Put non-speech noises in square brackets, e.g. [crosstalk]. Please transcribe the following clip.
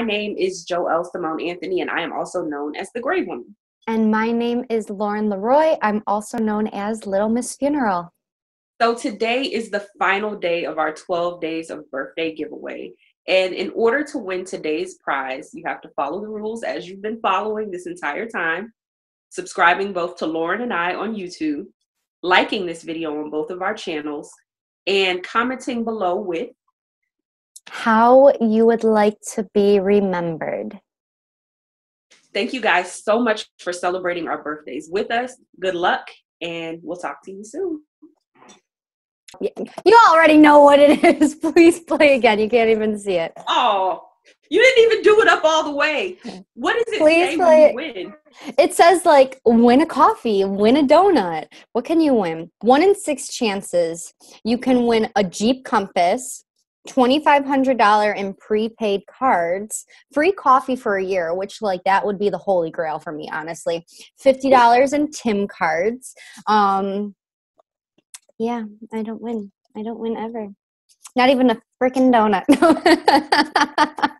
name is Joelle Simone Anthony, and I am also known as the Grave Woman. And my name is Lauren Leroy. I'm also known as Little Miss Funeral. So today is the final day of our 12 days of birthday giveaway. And in order to win today's prize, you have to follow the rules as you've been following this entire time, subscribing both to Lauren and I on YouTube, liking this video on both of our channels, and commenting below with how you would like to be remembered. Thank you guys so much for celebrating our birthdays with us. Good luck, and we'll talk to you soon. You already know what it [laughs] is. Please play again. You can't even see it. Oh, you didn't even do it up all the way. What is it Please play win? It says like win a coffee, win a donut. What can you win? One in six chances. You can win a Jeep Compass, $2500 in prepaid cards free coffee for a year which like that would be the holy grail for me honestly. $50 in tim cards. Um yeah i don't win. I don't win ever. Not even a freaking donut [laughs]